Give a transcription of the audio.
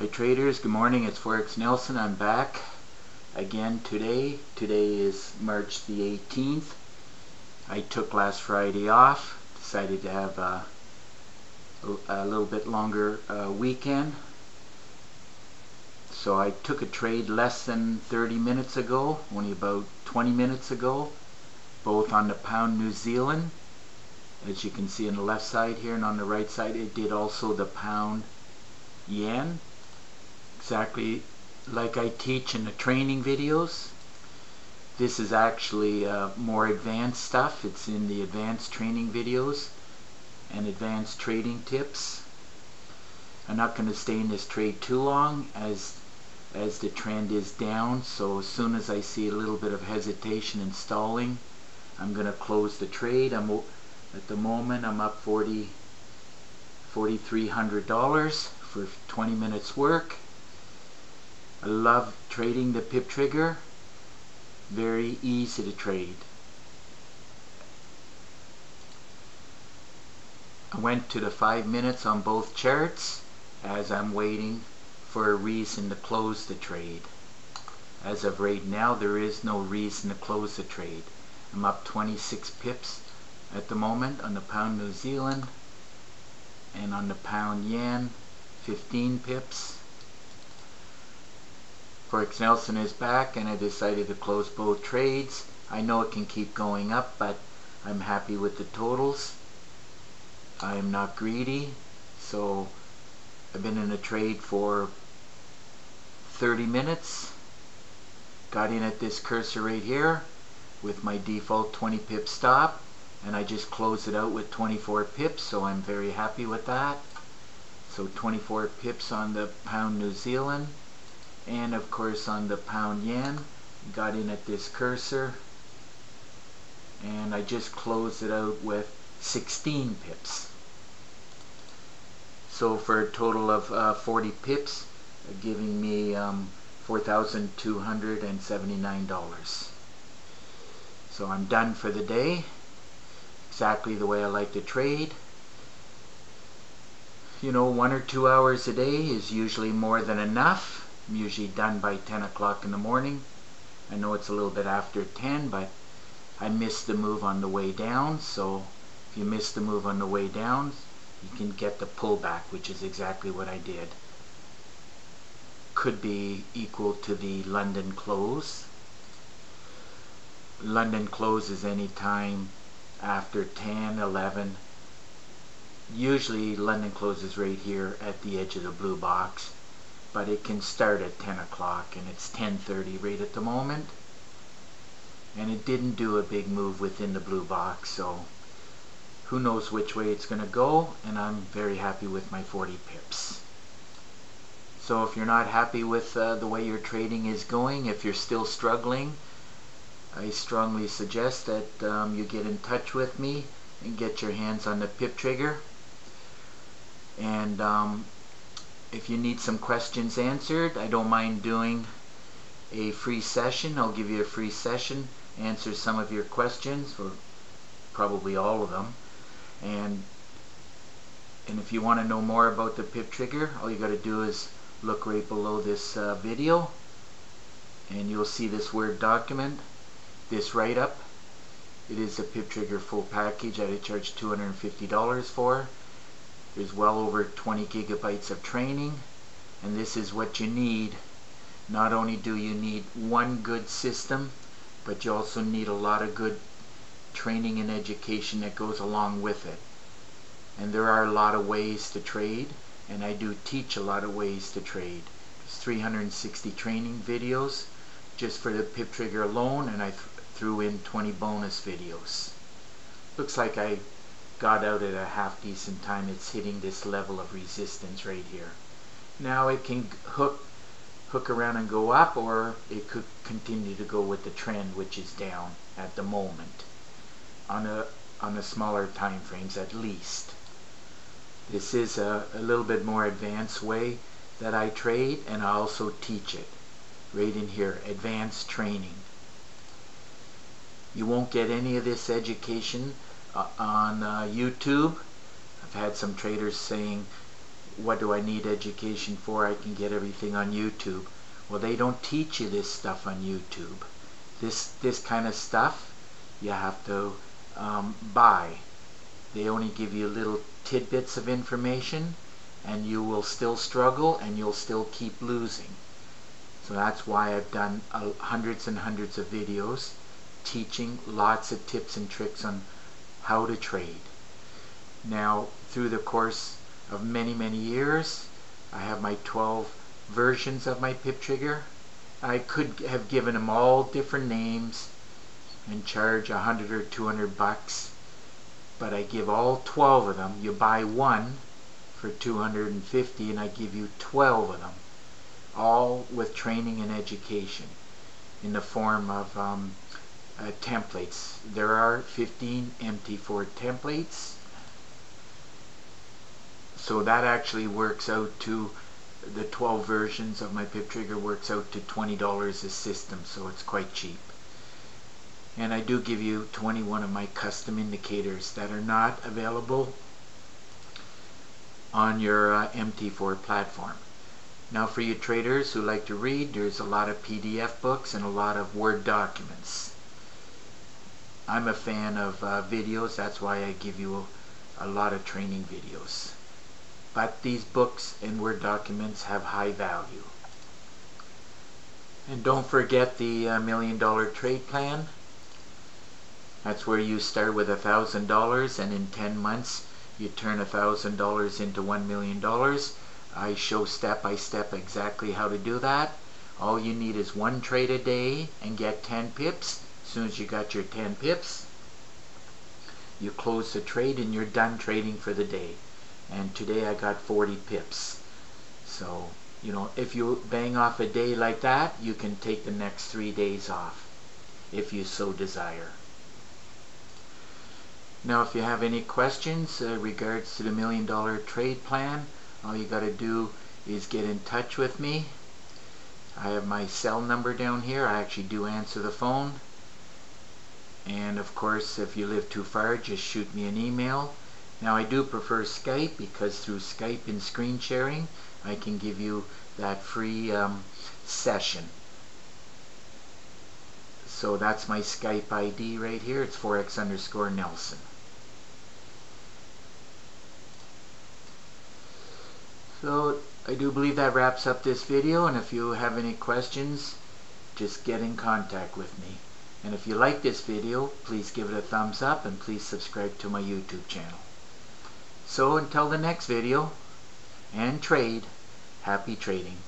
Hi traders, good morning. It's Forex Nelson. I'm back again today. Today is March the 18th. I took last Friday off. Decided to have a, a little bit longer uh, weekend. So I took a trade less than 30 minutes ago, only about 20 minutes ago, both on the pound New Zealand. As you can see on the left side here and on the right side it did also the pound yen exactly like I teach in the training videos. This is actually uh, more advanced stuff. It's in the advanced training videos and advanced trading tips. I'm not going to stay in this trade too long as as the trend is down so as soon as I see a little bit of hesitation and stalling I'm going to close the trade. I'm at the moment I'm up 40 $4,300 for 20 minutes work I love trading the pip trigger. Very easy to trade. I went to the five minutes on both charts as I'm waiting for a reason to close the trade. As of right now, there is no reason to close the trade. I'm up 26 pips at the moment on the pound New Zealand and on the pound yen 15 pips. Forex Nelson is back and I decided to close both trades. I know it can keep going up but I'm happy with the totals. I am not greedy so I've been in a trade for 30 minutes. Got in at this cursor right here with my default 20 pip stop and I just closed it out with 24 pips so I'm very happy with that. So 24 pips on the pound New Zealand and of course on the pound yen got in at this cursor. And I just closed it out with 16 pips. So for a total of uh, 40 pips giving me um, $4,279 so I'm done for the day. Exactly the way I like to trade. You know one or two hours a day is usually more than enough I'm usually done by 10 o'clock in the morning. I know it's a little bit after 10, but I missed the move on the way down. So if you miss the move on the way down, you can get the pullback, which is exactly what I did. Could be equal to the London close. London closes anytime after 10, 11. Usually London closes right here at the edge of the blue box but it can start at 10 o'clock and it's 10.30 right at the moment. And it didn't do a big move within the blue box so who knows which way it's going to go and I'm very happy with my 40 pips. So if you're not happy with uh, the way your trading is going if you're still struggling I strongly suggest that um, you get in touch with me and get your hands on the pip trigger. And um, if you need some questions answered, I don't mind doing a free session. I'll give you a free session, answer some of your questions, or probably all of them. And and if you want to know more about the pip trigger, all you got to do is look right below this uh, video and you'll see this Word document, this write-up. It is a pip trigger full package that I charge $250 for. There's well over 20 gigabytes of training and this is what you need. Not only do you need one good system, but you also need a lot of good training and education that goes along with it. And there are a lot of ways to trade, and I do teach a lot of ways to trade. There's 360 training videos just for the pip trigger alone, and I th threw in 20 bonus videos. Looks like I got out at a half decent time it's hitting this level of resistance right here. Now it can hook hook around and go up or it could continue to go with the trend which is down at the moment. On a on the smaller time frames at least. This is a, a little bit more advanced way that I trade and I also teach it. Right in here advanced training. You won't get any of this education on uh, YouTube. I've had some traders saying what do I need education for? I can get everything on YouTube. Well, they don't teach you this stuff on YouTube. This this kind of stuff you have to um, buy. They only give you little tidbits of information and you will still struggle and you'll still keep losing. So that's why I've done uh, hundreds and hundreds of videos teaching lots of tips and tricks on how to trade. Now, through the course of many, many years, I have my 12 versions of my pip trigger. I could have given them all different names and charge a hundred or two hundred bucks but I give all 12 of them you buy one for 250 and I give you 12 of them all with training and education in the form of um, uh, templates there are 15 MT4 templates so that actually works out to the 12 versions of my pip trigger works out to $20 a system so it's quite cheap and I do give you 21 of my custom indicators that are not available on your uh, MT4 platform. Now for you traders who like to read, there's a lot of PDF books and a lot of Word documents. I'm a fan of uh, videos, that's why I give you a, a lot of training videos. But these books and Word documents have high value. And don't forget the uh, Million Dollar Trade Plan. That's where you start with a thousand dollars and in 10 months you turn a thousand dollars into one million dollars. I show step by step exactly how to do that. All you need is one trade a day and get 10 pips. As soon as you got your 10 pips, you close the trade and you're done trading for the day. And today I got 40 pips. So you know if you bang off a day like that you can take the next three days off if you so desire. Now if you have any questions uh, regards to the million dollar trade plan all you got to do is get in touch with me. I have my cell number down here. I actually do answer the phone and of course if you live too far just shoot me an email now I do prefer Skype because through Skype and screen sharing I can give you that free um, session. So that's my Skype ID right here. It's Forex underscore Nelson. So I do believe that wraps up this video and if you have any questions just get in contact with me. And if you like this video please give it a thumbs up and please subscribe to my YouTube channel. So until the next video, and trade, happy trading.